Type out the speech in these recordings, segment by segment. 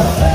아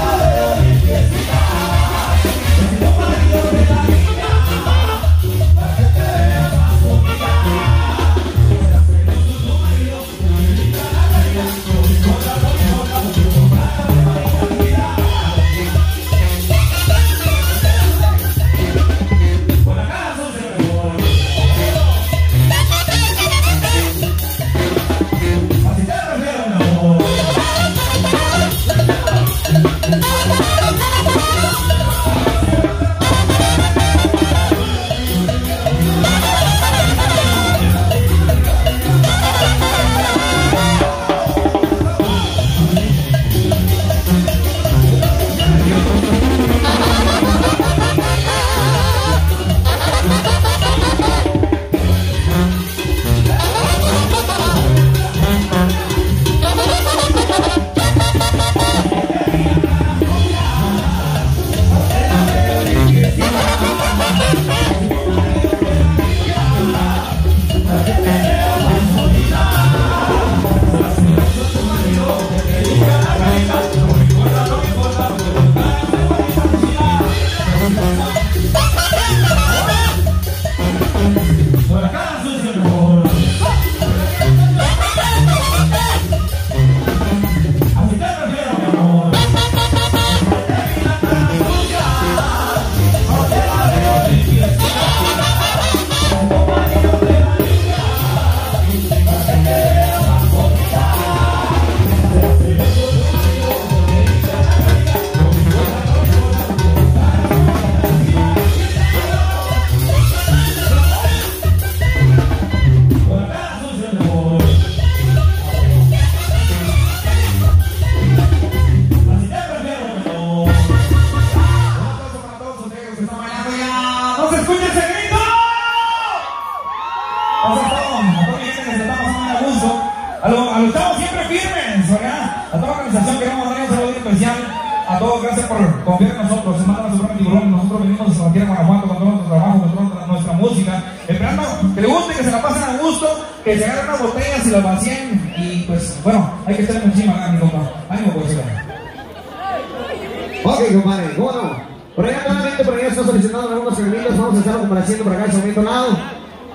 solicitando algunos segmentos, vamos a estar complaciendo por acá el segmento lado.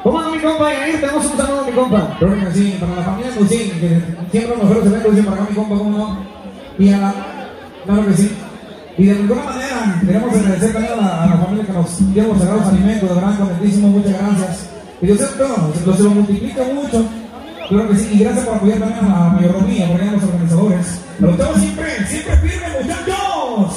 ¿Cómo no, mi compa? Y ahí tenemos un saludo, mi compa. Creo que sí, para la familia Lucín, que siempre los mejores eventos dicen para acá mi compa, ¿cómo no? Y a la, claro que sí. Y de alguna manera queremos agradecer también a la, a la familia que nos dio los sagrados alimentos, de verdad, contentísimo, muchas gracias. Y Dios siempre lo, se lo multiplica mucho. Claro que sí, y gracias por apoyar también a la mayordomía, por allá a los organizadores. Pero estamos siempre, siempre firmes, muchachos.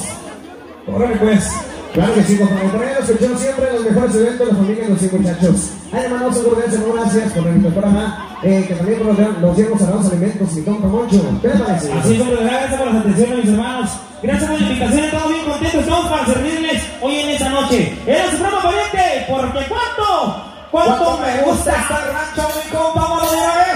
Órale pues. Claro que sí, nos escuchamos siempre en los mejores eventos, la familia y los muchachos. Ahí hermanos, un cordial saludo, gracias por el programa, eh, que también nos, nos dieron los alimentos, mi compa Moncho. ¿Qué le parece? Así es, hombre, gracias por las atenciones, mis hermanos. Gracias por la invitación, estamos bien contentos, estamos para servirles hoy en esta noche. Era Supremo Pariente, porque ¿cuánto? ¿Cuánto me gusta estar rancho, mi compa? Vamos de una